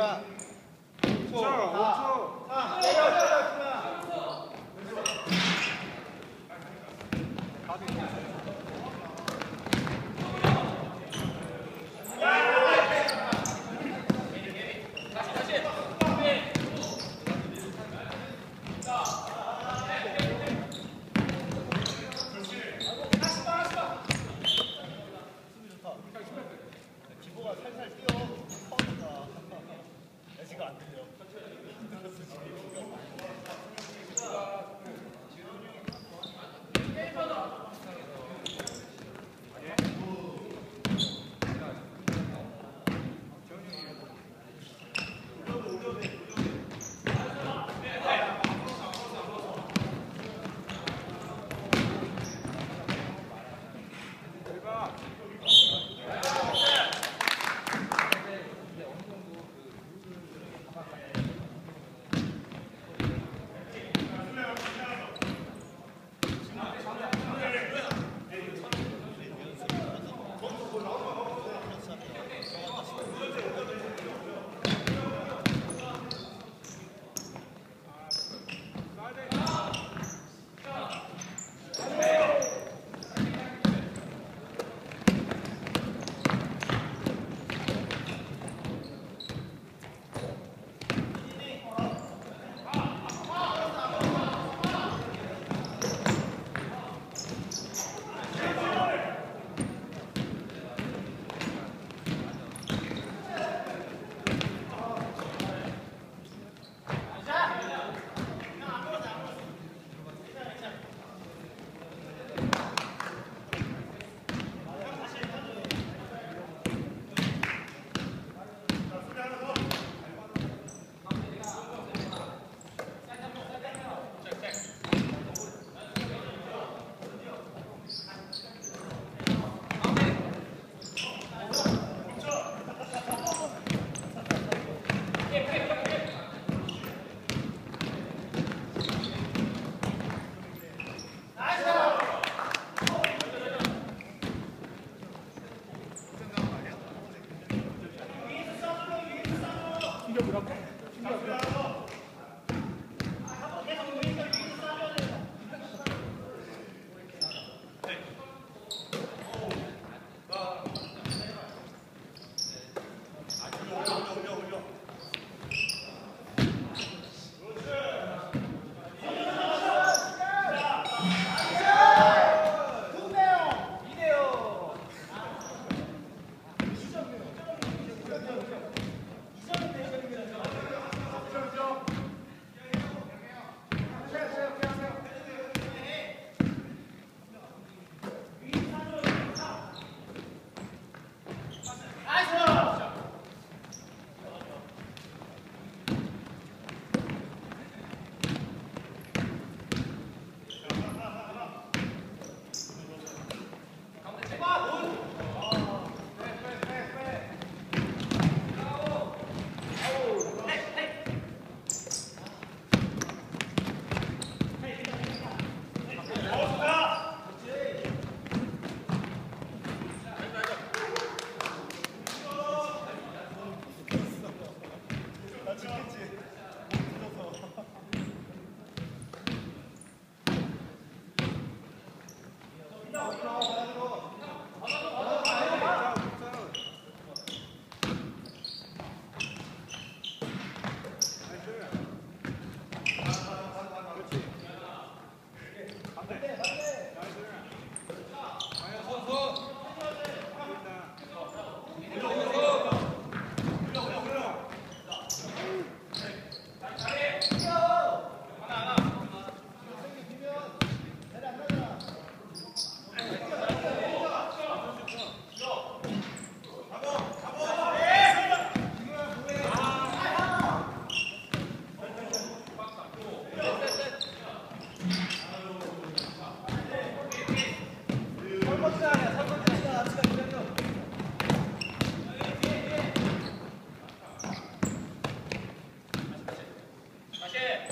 का Obrigado.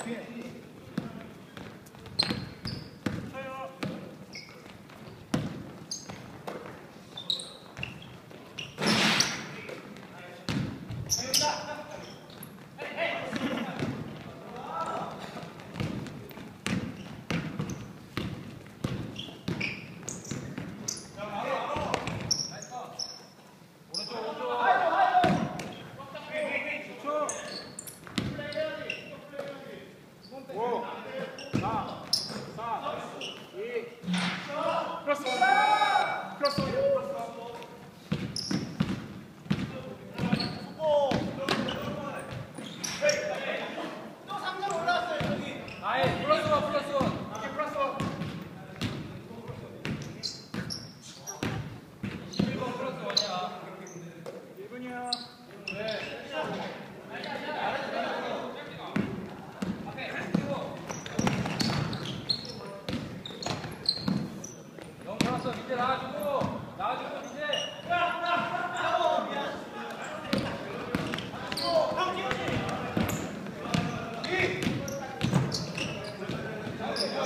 Bien.